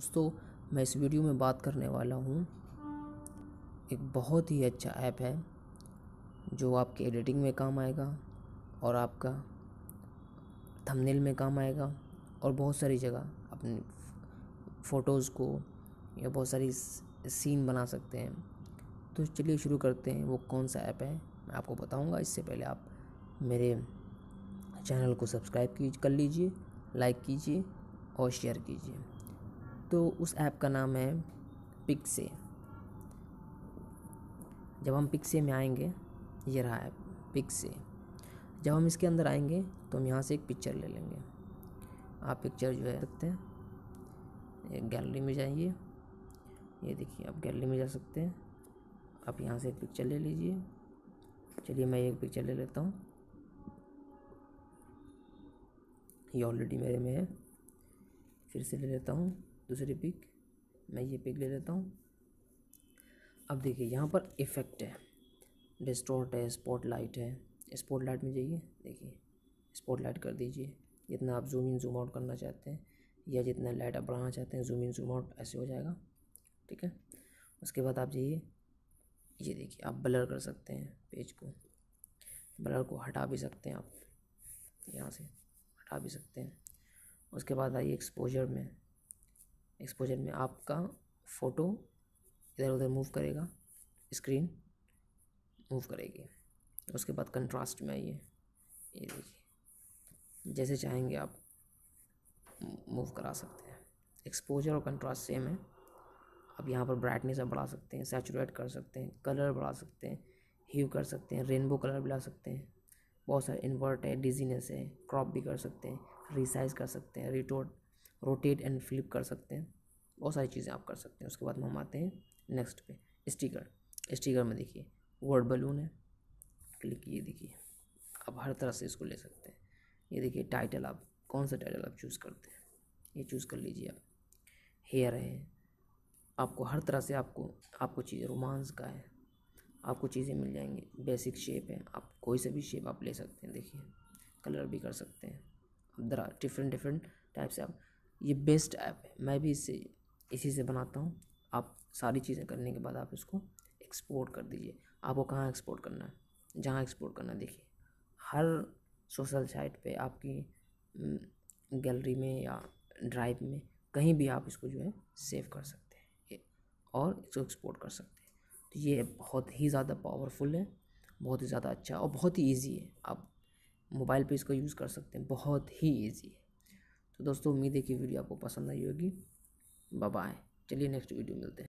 दोस्तों, मैं इस वीडियो में बात करने वाला हूँ। एक बहुत ही अच्छा ऐप है, जो आपके एडिटिंग में काम आएगा और आपका थंबनेल में काम आएगा और बहुत सारी जगह अपने फ़ोटोज़ को या बहुत सारी सीन बना सकते हैं। तो चलिए शुरू करते हैं, वो कौन सा ऐप है, मैं आपको बताऊँगा। इससे पहले आप मेरे चैनल को सब्सक्राइब की कर लीजिए लाइक कीजिए और शेयर कीजिए। तो उस ऐप का नाम है पिक्से जब हम पिक्से में आएँगे, ये रहा ऐप पिक्से जब हम इसके अंदर आएँगे तो हम यहाँ से एक पिक्चर ले लेंगे। आप पिक्चर जो है सकते हैं। एक गैलरी में जाइए। ये देखिए, आप गैलरी में जा सकते हैं। आप यहाँ से एक पिक्चर ले लीजिए। चलिए मैं एक पिक्चर ले लेता हूँ। ये ऑलरेडी मेरे में है। फिर से ले लेता हूँ। दूसरी पिक मैं ये पिक ले लेता हूँ। अब देखिए, यहाँ पर इफ़ेक्ट है। डिस्टोर्ट है स्पॉट लाइट है। स्पॉट लाइट में जाइए, देखिए स्पॉट लाइट कर दीजिए। जितना आप जूम इन जूम आउट करना चाहते हैं, या जितना लाइट आप बढ़ाना चाहते हैं जूम इन जूम आउट ऐसे हो जाएगा। ठीक है? उसके बाद आप जाइए, ये देखिए, आप ब्लर कर सकते हैं पेज को। ब्लर को हटा भी सकते हैं आप। यहाँ से हटा भी सकते हैं। उसके बाद आइए एक्सपोजर में। एक्सपोजर में आपका फ़ोटो इधर उधर मूव करेगा स्क्रीन मूव करेगी। उसके बाद कंट्रास्ट में आइए। ये देखिए, जैसे चाहेंगे आप मूव करा सकते हैं। एक्सपोजर और कंट्रास्ट सेम है। आप यहाँ पर ब्राइटनेस आप बढ़ा सकते हैं सैचुरेट कर सकते हैं कलर बढ़ा सकते हैं ह्यू कर सकते हैं रेनबो कलर भी ला सकते हैं। बहुत सारे इन्वर्ट है डिजीनेस है क्रॉप भी कर सकते हैं रिसाइज कर सकते हैं रिटोट रोटेट एंड फ्लिप कर सकते हैं। बहुत सारी चीज़ें आप कर सकते हैं। उसके बाद में हम आते हैं नेक्स्ट पे, स्टिकर। स्टिकर में देखिए वर्ड बलून है। क्लिक, ये देखिए। आप हर तरह से इसको ले सकते हैं। ये देखिए टाइटल आप, कौन सा टाइटल आप चूज़ करते हैं? ये चूज़ कर लीजिए आप। हेयर है। आपको हर तरह से आपको आपको चीज़ें रोमांस का है। आपको चीज़ें मिल जाएँगी। बेसिक शेप है। आप कोई सा भी शेप आप ले सकते हैं। देखिए कलर भी कर सकते हैं। डिफरेंट डिफरेंट टाइप से आप ये बेस्ट ऐप है। मैं भी इसे, इसी से बनाता हूँ। आप सारी चीज़ें करने के बाद आप इसको एक्सपोर्ट कर दीजिए। आपको कहाँ एक्सपोर्ट करना है? जहाँ एक्सपोर्ट करना देखिए। हर सोशल साइट पे आपकी गैलरी में या ड्राइव में कहीं भी आप इसको जो है सेव कर सकते हैं। और इसको एक्सपोर्ट कर सकते हैं। तो ये बहुत ही ज़्यादा पावरफुल है, बहुत ही ज़्यादा अच्छा और बहुत ही ईजी है। आप मोबाइल पे इसको यूज़ कर सकते हैं। बहुत ही ईजी है। तो दोस्तों, उम्मीद है कि वीडियो आपको पसंद आई होगी। बाय चलिए नेक्स्ट वीडियो मिलते हैं।